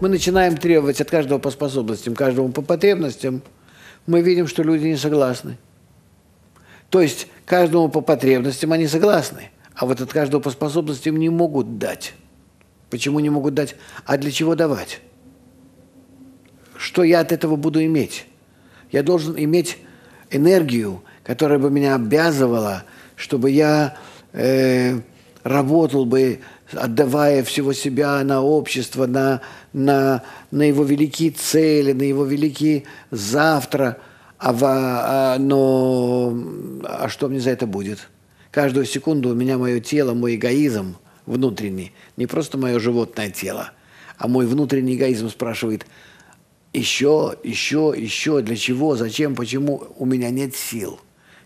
мы начинаем требовать от каждого по способностям, каждому по потребностям, мы видим, что люди не согласны. То есть каждому по потребностям они согласны, а вот от каждого по способностям не могут дать. Почему не могут дать? А для чего давать? Что я от этого буду иметь? Я должен иметь энергию, которая бы меня обязывала, чтобы я э, работал бы, отдавая всего себя на общество, на, на, на его великие цели, на его великие завтра. А, а, но а что мне за это будет? Каждую секунду у меня мое тело, мой эгоизм внутренний, не просто мое животное тело, а мой внутренний эгоизм спрашивает еще, еще, еще, для чего, зачем, почему у меня нет сил.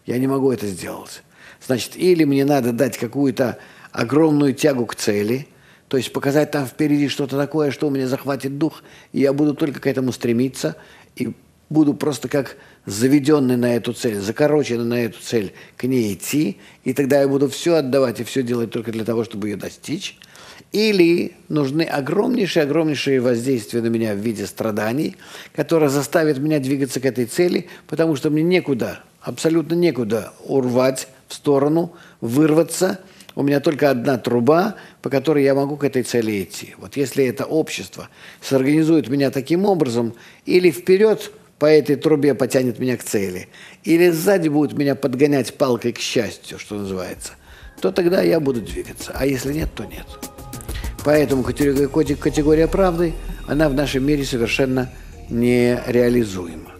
Я не могу это сделать. Значит, или мне надо дать какую-то огромную тягу к цели, то есть показать там впереди что-то такое, что у меня захватит дух, и я буду только к этому стремиться, и буду просто как заведенный на эту цель, закороченный на эту цель, к ней идти, и тогда я буду все отдавать и все делать только для того, чтобы ее достичь. Или нужны огромнейшие-огромнейшие воздействия на меня в виде страданий, которые заставят меня двигаться к этой цели, потому что мне некуда, абсолютно некуда урвать в сторону, вырваться – у меня только одна труба, по которой я могу к этой цели идти. Вот если это общество сорганизует меня таким образом, или вперед по этой трубе потянет меня к цели, или сзади будет меня подгонять палкой к счастью, что называется, то тогда я буду двигаться. А если нет, то нет. Поэтому категория, категория правды, она в нашем мире совершенно нереализуема.